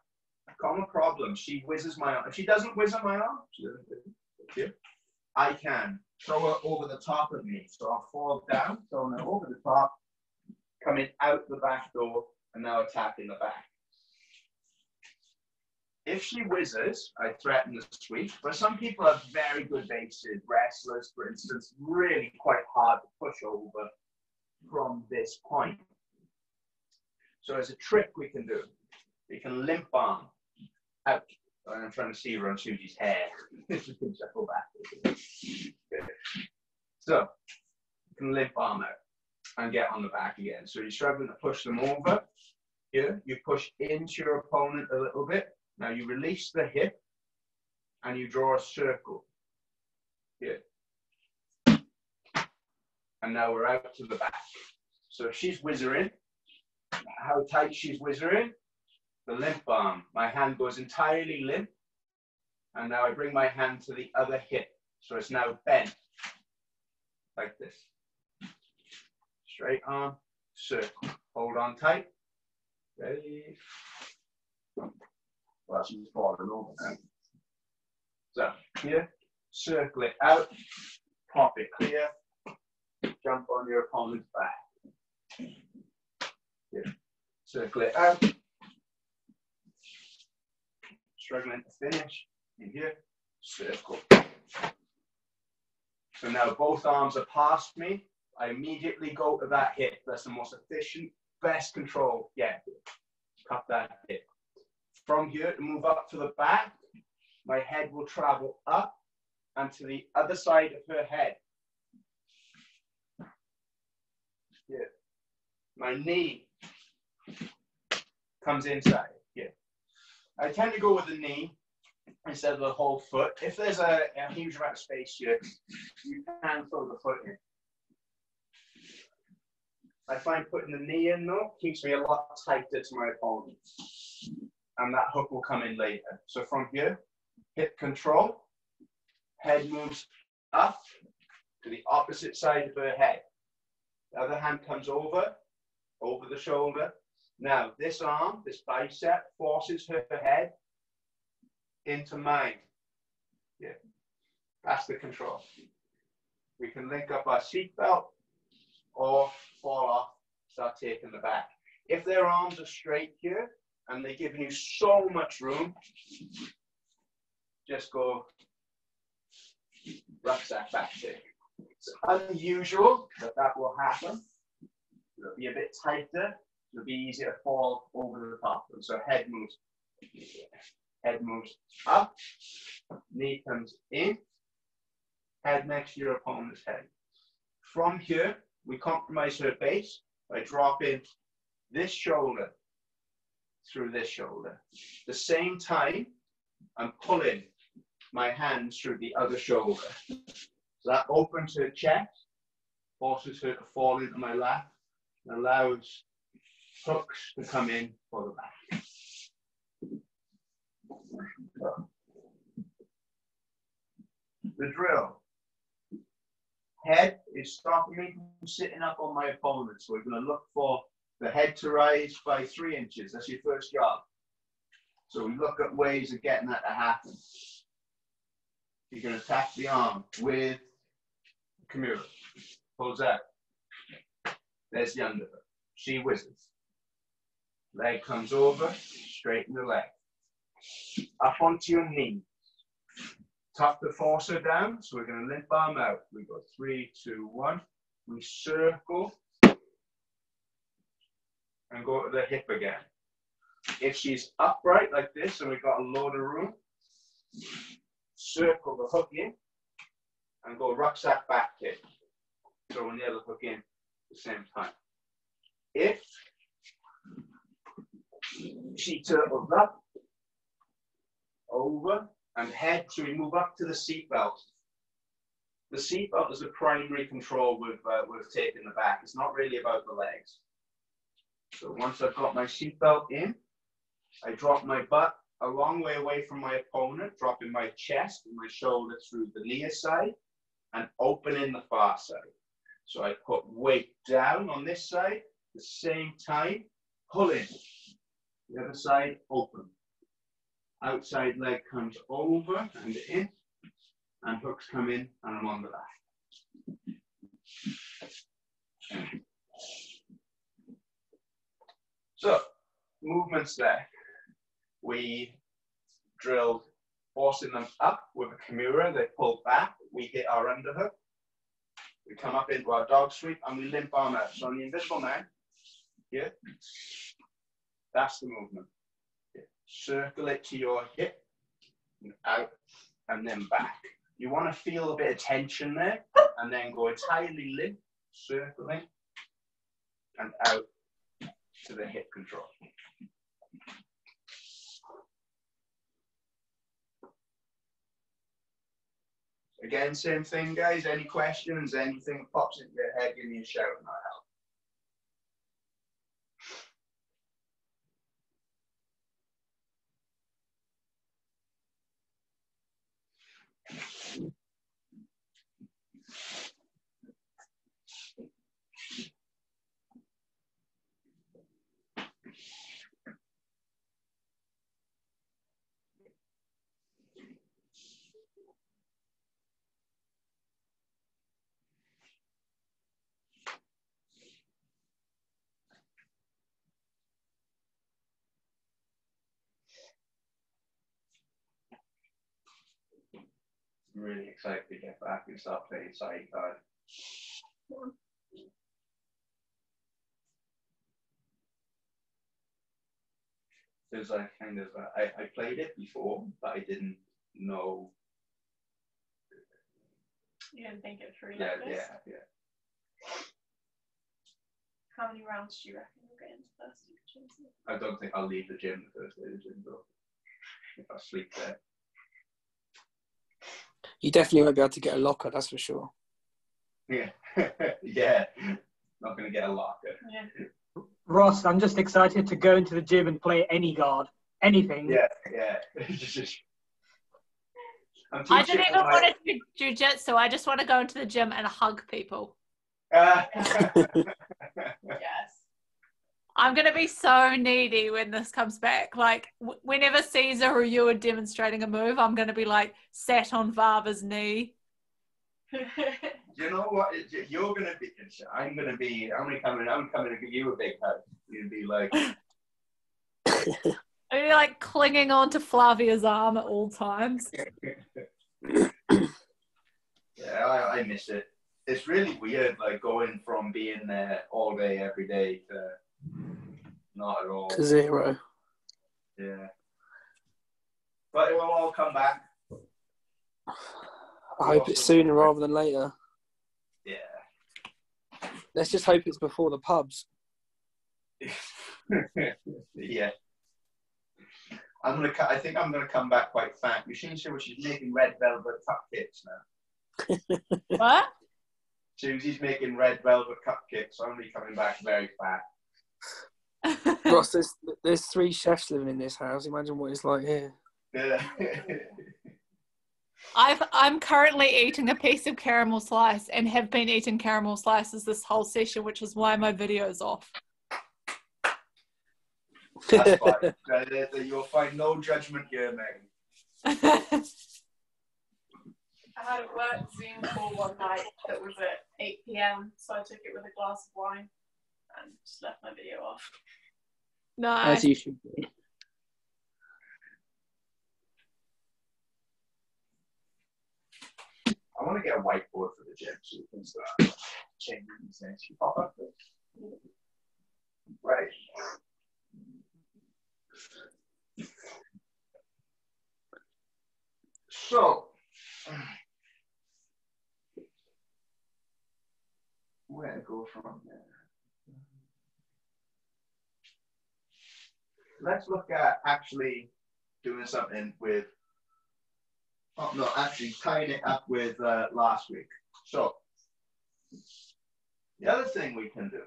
common problem. She whizzes my arm. If she doesn't whiz on my arm, she doesn't whiz I can throw her over the top of me. So I'll fall down, throw her over the top, coming out the back door, and now attacking the back. If she whizzes, I threaten the sweep. But some people are very good bases, wrestlers, for instance, really quite hard to push over from this point. So there's a trick we can do, we can limp arm out. I'm trying to see around Susie's hair. go back. So you can limp arm out and get on the back again. So you're struggling to push them over. Here, you push into your opponent a little bit. Now you release the hip and you draw a circle. Here. And now we're out to the back. So she's whizzering, how tight she's whizzering, the limp arm. My hand goes entirely limp. And now I bring my hand to the other hip. So it's now bent like this. Straight arm, circle. Hold on tight. Ready? Well, she's falling over. So here, circle it out, pop it clear, jump on your opponent's back. Here. Circle it out, struggling to finish. In here, circle. So now both arms are past me. I immediately go to that hip. That's the most efficient, best control. Yeah, cut that hip. From here to move up to the back, my head will travel up and to the other side of her head. Here. My knee comes inside. I tend to go with the knee instead of the whole foot. If there's a, a huge amount of space here, you can throw the foot in. I find putting the knee in though keeps me a lot tighter to my opponent. And that hook will come in later. So from here, hip control, head moves up to the opposite side of her head. The other hand comes over, over the shoulder, now, this arm, this bicep, forces her head into mine. Yeah, that's the control. We can link up our seatbelt or fall off, start taking the back. If their arms are straight here and they're giving you so much room, just go rucksack back kick. It's unusual that that will happen. It'll be a bit tighter it'll be easier to fall over the top. And so head moves, head moves up, knee comes in, head next to your opponent's head. From here, we compromise her base by dropping this shoulder through this shoulder. the same time, I'm pulling my hands through the other shoulder. So that opens her chest, forces her to fall into my lap, and allows hooks to come in for the back. The drill. Head is stopping me from sitting up on my opponent. So we're going to look for the head to rise by three inches. That's your first job. So we look at ways of getting that to happen. You're going to attack the arm with Kimura. Pulls out. There's the. She whizzes. Leg comes over, straighten the leg. Up onto your knee. Tuck the forcer down, so we're going to limp arm out. We go three, two, one. We circle and go to the hip again. If she's upright like this and we've got a load of room, circle the hook in and go rucksack back kick. Throw the other hook in at the same time. If she turtles up, over, and head, so we move up to the seatbelt. The seatbelt is the primary control with, uh, with taking the back. It's not really about the legs. So once I've got my seatbelt in, I drop my butt a long way away from my opponent, dropping my chest and my shoulder through the near side and opening the far side. So I put weight down on this side, the same time, pulling. The other side, open. Outside leg comes over and in, and hooks come in, and I'm on the back. So, movements there. We drilled forcing them up with a Kimura, they pull back, we hit our underhook, we come up into our dog sweep and we limp arm out. So on the invisible man, here, that's the movement. Circle it to your hip, and out, and then back. You want to feel a bit of tension there, and then go entirely limp, circling, and out to the hip control. Again, same thing, guys. Any questions, anything pops into your head, give me a shout and I'll help. Really excited to get back and start playing sidecar. Because I kind of uh, I, I played it before, but I didn't know. You didn't think it through Yeah, like this. yeah, yeah. How many rounds do you reckon you'll get into first? I don't think I'll leave the gym the first day of the gym though. If I sleep there. You definitely won't be able to get a locker, that's for sure. Yeah, yeah. Not gonna get a locker. Yeah. Ross, I'm just excited to go into the gym and play any guard, anything. Yeah, yeah. It's I'm I teaching didn't even my- want to do jujitsu. I just want to go into the gym and hug people. Ah. I'm going to be so needy when this comes back. Like, w- whenever Caesar or you are demonstrating a move, I'm going to be like sat on Varva's knee. you know what? You're gonna be. I'm gonna be. I'm gonna come in. I'm coming to give you a big hug. You'd be like, I'd be like clinging onto Flavia's arm at all times. yeah, I, I miss it. It's really weird, like going from being there all day, every day to not at all. To zero. Yeah. But it will all come back. I hope it's sooner rather than later. Yeah. Let's just hope it's before the pubs. yeah. I'm gonna. co- I think I'm gonna come back quite fat. Machine said she's making red velvet cupcakes now. What? Susie's making red velvet cupcakes. So I'm gonna be coming back very fat. Ross, there's, there's three chefs living in this house. Imagine what it's like here. Yeah. I've I'm currently eating a piece of caramel slice and have been eating caramel slices this whole session, which is why my video's off. That's fine. You'll find no judgment here, Megan. I had a work Zoom call one night that was at 8 p.m. So I took it with a glass of wine and just left my video off. nice. As you should be. I want to get a whiteboard for the gym so we can start changing these things. You pop up there. Right. So, where to go from there? Let's look at actually doing something with Oh, no, actually tying it up with uh, last week. So, the other thing we can do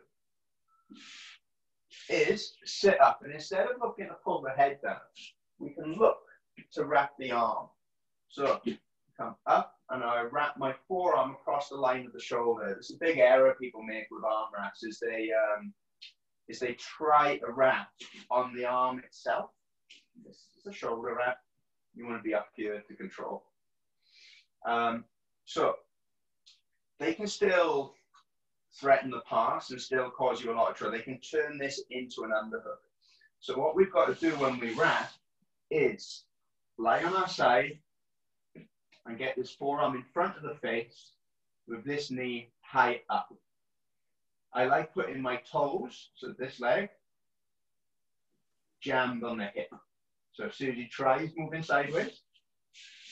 is sit up, and instead of looking to pull the head down, we can look to wrap the arm. So, come up, and I wrap my forearm across the line of the shoulder. This is a big error people make with arm wraps, is they um, is they try to wrap on the arm itself. This is a shoulder wrap you want to be up here to control. Um, so they can still threaten the pass and still cause you a lot of trouble. They can turn this into an underhook. So what we've got to do when we wrap is lie on our side and get this forearm in front of the face with this knee high up. I like putting my toes, so this leg, jammed on the hip. So as soon as he tries moving sideways,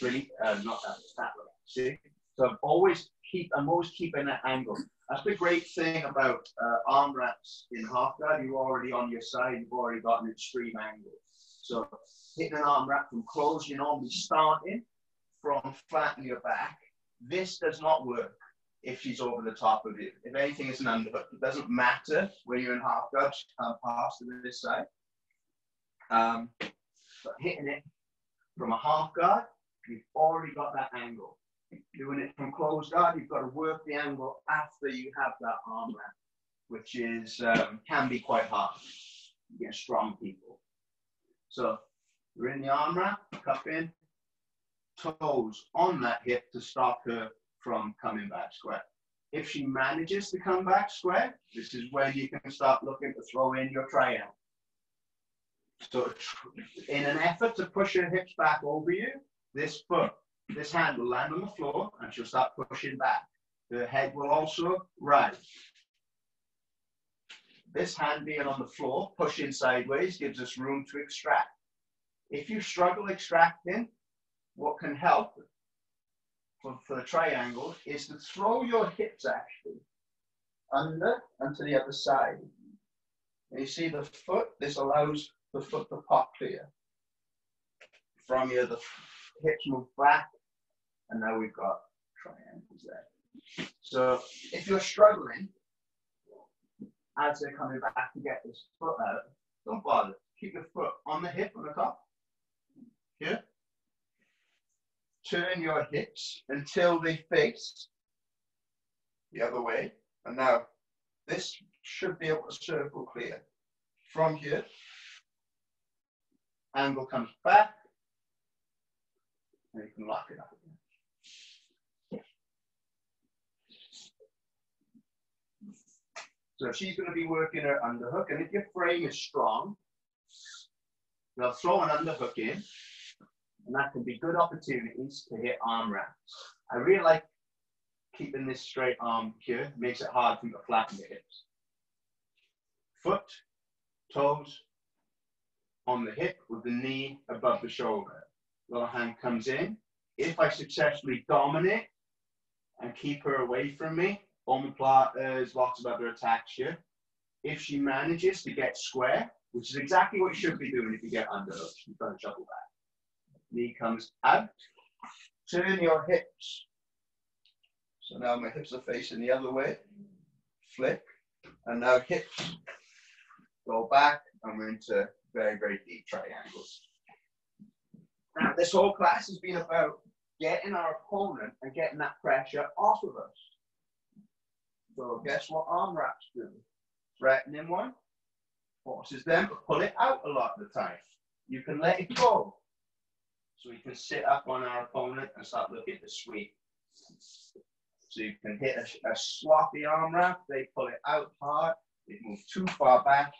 really, uh, not that, that way. See? So I'm always keep, I'm always keeping that angle. That's the great thing about uh, arm wraps in half guard. You're already on your side. You've already got an extreme angle. So hitting an arm wrap from close, you're normally starting from flat in your back. This does not work if she's over the top of you. If anything is an underhook, it doesn't matter where you're in half guard. She can't pass to this side. Um, but hitting it from a half guard, you've already got that angle. Doing it from closed guard, you've got to work the angle after you have that arm wrap, which is um, can be quite hard. Get strong people. So you're in the arm wrap, cup in, toes on that hip to stop her from coming back square. If she manages to come back square, this is when you can start looking to throw in your triangle. So in an effort to push her hips back over you, this foot, this hand will land on the floor and she'll start pushing back. The head will also rise. This hand being on the floor, pushing sideways, gives us room to extract. If you struggle extracting, what can help for, for the triangle is to throw your hips actually under and to the other side. And you see the foot, this allows the foot to pop clear. From here, the hips move back, and now we've got triangles there. So if you're struggling as they're coming back to get this foot out, don't bother. Keep your foot on the hip on the top. Here. Turn your hips until they face the other way. And now this should be able to circle clear. From here, angle comes back, and you can lock it up again. So she's going to be working her underhook, and if your frame is strong, they'll throw an underhook in, and that can be good opportunities to hit arm wraps. I really like keeping this straight arm here, makes it hard for you to flatten the hips. Foot, toes, on the hip with the knee above the shoulder. Little hand comes in. If I successfully dominate and keep her away from me, omoplatas, lots of other attacks here. If she manages to get square, which is exactly what you should be doing if you get underhooked, you've got to juggle back. Knee comes out. Turn your hips. So now my hips are facing the other way. Flick. And now hips go back and we're into very, very deep triangles. Now, this whole class has been about getting our opponent and getting that pressure off of us. So guess what arm wraps do? Threatening one forces them to pull it out a lot of the time. You can let it go. So we can sit up on our opponent and start looking to sweep. So you can hit a, a sloppy arm wrap, they pull it out hard, they move too far back,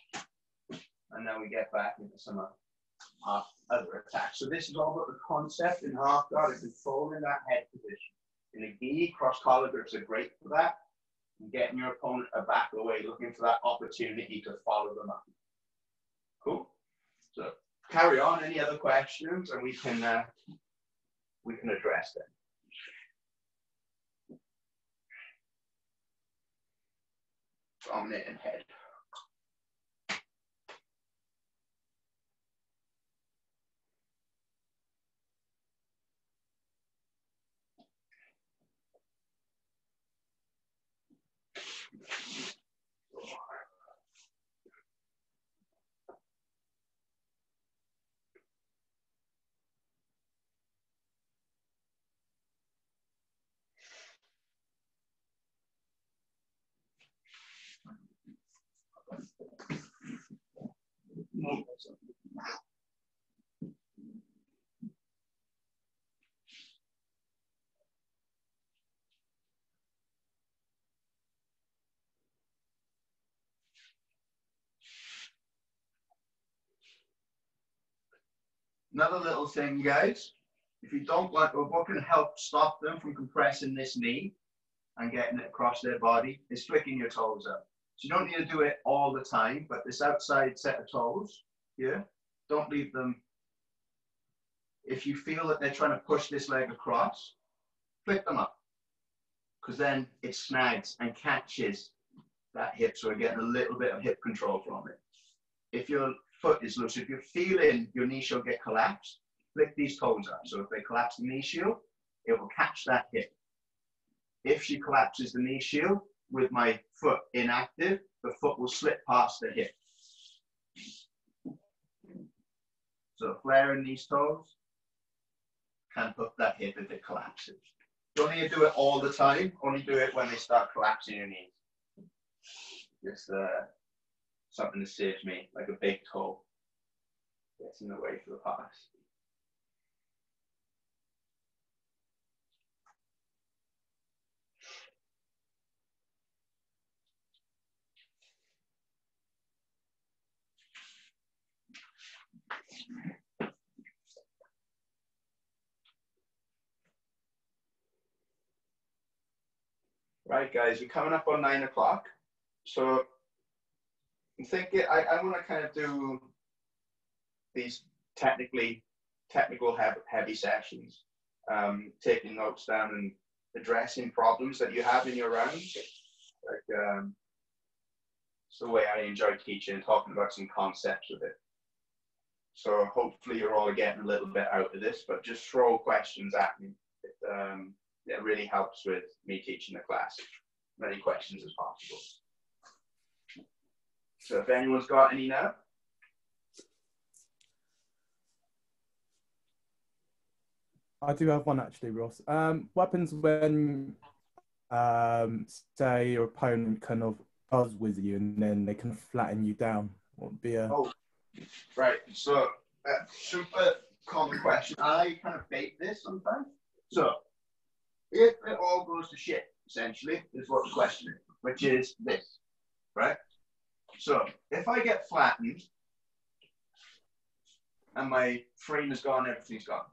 and then we get back into some uh, other attacks. So this is all about the concept in half guard of controlling that head position. In a gi, cross collar grips are great for that. And getting your opponent a back away, looking for that opportunity to follow them up. Cool. So carry on. Any other questions, and we can uh, we can address them. Dominating head. Another little thing, guys. If you don't want, what can help stop them from compressing this knee and getting it across their body is flicking your toes up. So you don't need to do it all the time, but this outside set of toes, here, don't leave them. If you feel that they're trying to push this leg across, flick them up. Because then it snags and catches that hip, so we're getting a little bit of hip control from it. If your foot is loose, if you're feeling your knee shield get collapsed, flick these toes up. So if they collapse the knee shield, it will catch that hip. If she collapses the knee shield with my foot inactive, the foot will slip past the hip. So flaring these toes can put that hip if it collapses. Don't need to do it all the time, only do it when they start collapsing your knees. Just uh, something that saves me, like a big toe gets in the way for the pass. Right, guys, we're coming up on nine o'clock. So I'm thinking I, I want to kind of do these technically technical heavy, sessions, um, taking notes down and addressing problems that you have in your rounds. Like um, it's the way I enjoy teaching, talking about some concepts of it. So hopefully you're all getting a little bit out of this, but just throw questions at me. Um, it really helps with me teaching the class. Many questions as possible. So if anyone's got any now. I do have one actually, Ross. Um, what happens when, um, say, your opponent kind of does with you and then they can flatten you down? What would be a. Oh, right. So, uh, super common question. I kind of bait this sometimes. So, if it all goes to shit, essentially, is what the question is, which is this, right? So if I get flattened and my frame is gone, everything's gone.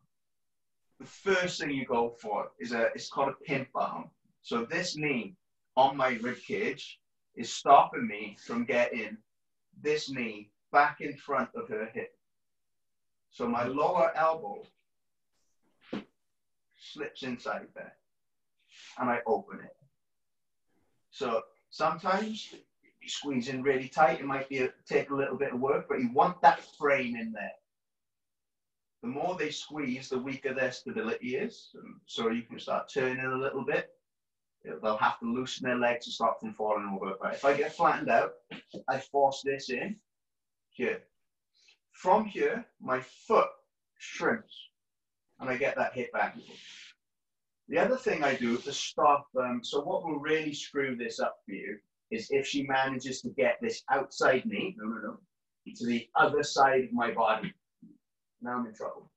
The first thing you go for is a it's called a pimp arm. So this knee on my rib cage is stopping me from getting this knee back in front of her hip. So my lower elbow slips inside there and I open it. So sometimes you squeeze in really tight, it might be a, take a little bit of work, but you want that frame in there. The more they squeeze, the weaker their stability is. So you can start turning a little bit. They'll have to loosen their legs to stop from falling over. But if I get flattened out, I force this in, here. From here, my foot shrimps and I get that hip back. The other thing I do to stop, um, so what will really screw this up for you is if she manages to get this outside knee, no, no, no, to the other side of my body. Now I'm in trouble.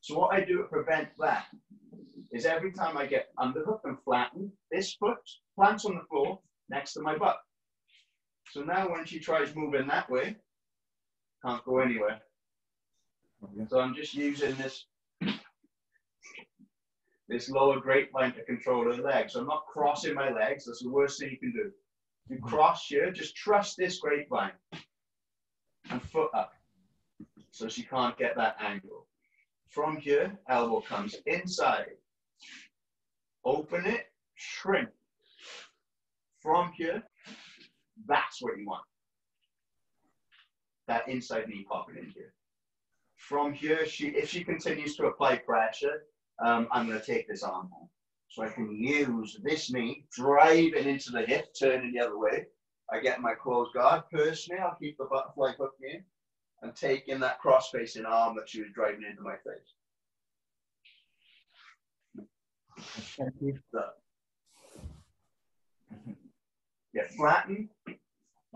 So what I do to prevent that is every time I get underhook and flatten, this foot plants on the floor next to my butt. So now when she tries moving that way, can't go anywhere. Okay. So I'm just using this this lower grapevine to control her legs. So I'm not crossing my legs. That's the worst thing you can do. You mm-hmm. cross here, just trust this grapevine and foot up. So she can't get that angle. From here, elbow comes inside. Open it, shrimp. From here, that's what you want. That inside knee popping in here. From here, she if she continues to apply pressure, um, I'm going to take this arm home. So I can use this knee, driving into the hip, turning the other way. I get my closed guard. Personally, I'll keep the butterfly hook in and take in that cross-facing arm that she was driving into my face. Thank you. So, get flattened.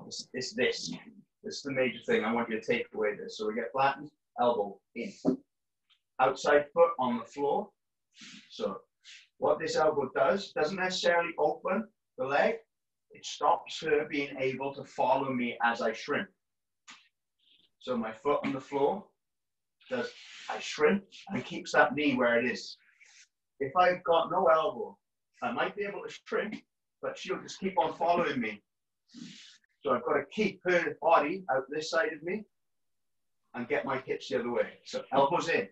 It's, it's this. This is the major thing. I want you to take away this. So we get flattened, elbow in. Outside foot on the floor. So what this elbow does, doesn't necessarily open the leg. It stops her being able to follow me as I shrimp. So my foot on the floor does I shrimp and keeps that knee where it is. If I've got no elbow, I might be able to shrimp, but she'll just keep on following me. So I've got to keep her body out this side of me and get my hips the other way. So elbows in.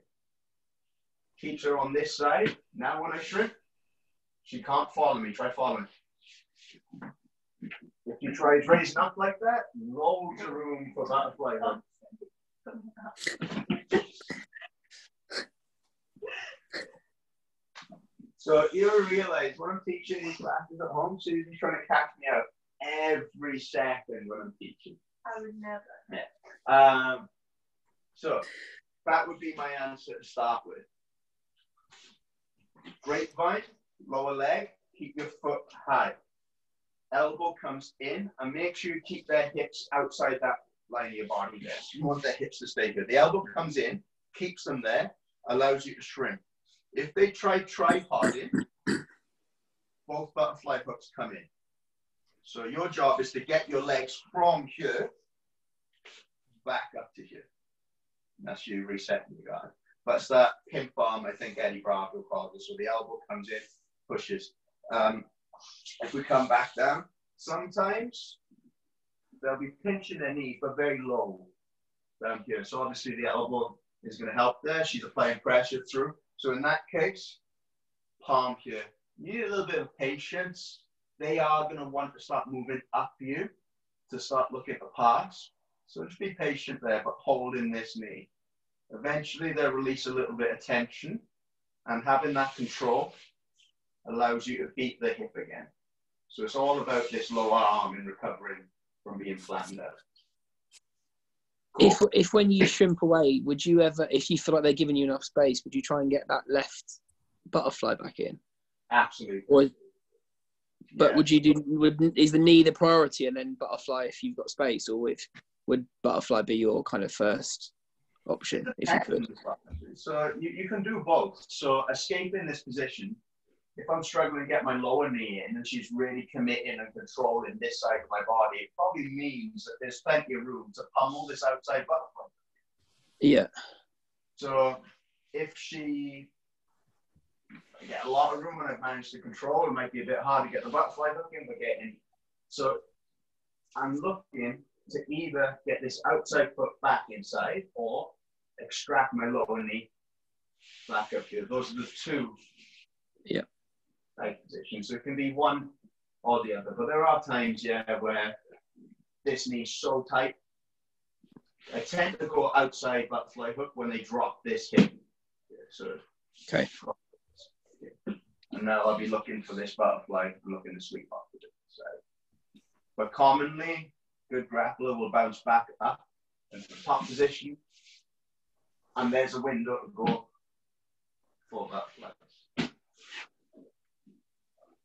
Keeps her on this side. Now when I shrimp, she can't follow me. Try following. If you try raising up like that, loads of room for butterfly hook. So you'll realize when I'm teaching these classes at home, Susie's trying to catch me out every second when I'm teaching. I would never. Um, so that would be my answer to start with. Grapevine, lower leg, keep your foot high. Elbow comes in and make sure you keep their hips outside that line of your body there. You want their hips to stay good. The elbow comes in, keeps them there, allows you to shrimp. If they try tripoding, both butterfly hooks come in. So your job is to get your legs from here back up to here. That's you resetting the guard. It's that pimp arm, I think Eddie Bravo called it. So the elbow comes in, pushes. Um, if we come back down, sometimes they'll be pinching their knee, but very low down here. So obviously the elbow is going to help there. She's applying pressure through. So in that case, palm here. You need a little bit of patience. They are going to want to start moving up you to start looking for pass. So just be patient there, but hold in this knee. Eventually, they'll release a little bit of tension, and having that control allows you to beat the hip again. So it's all about this lower arm in recovering from being flattened out. Cool. If if when you shrimp away, would you ever, if you feel like they're giving you enough space, would you try and get that left butterfly back in? Absolutely. Or, but Yeah. would you do? Would is the knee the priority, and then butterfly if you've got space, or if would butterfly be your kind of first option if you could? So you, you can do both. So escape in this position. If I'm struggling to get my lower knee in and she's really committing and controlling this side of my body, it probably means that there's plenty of room to pummel this outside butterfly. Yeah, So if she I get a lot of room and I've managed to control, it might be a bit hard to get the butterfly hook in, but getting. So I'm looking to either get this outside foot back inside or extract my lower knee back up here. Those are the two Yeah. tight positions. So it can be one or the other. But there are times, yeah, where this knee's so tight. I tend to go outside butterfly hook when they drop this hip. So Okay. and now I'll be looking for this butterfly, looking to sweep off the side. But commonly, good grappler will bounce back up at the top position, and there's a window to go for that flex.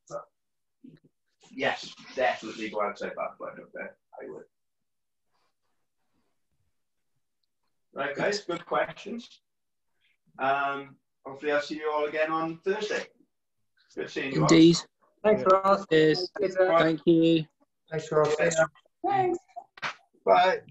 But, yes, definitely go outside that window there. I would. Right, guys, good questions. Um, hopefully, I'll see you all again on Thursday. Good seeing you. all. Indeed. Thanks, Ross. Cheers. Thanks, uh, Thank you. Thanks, Ross. Bye.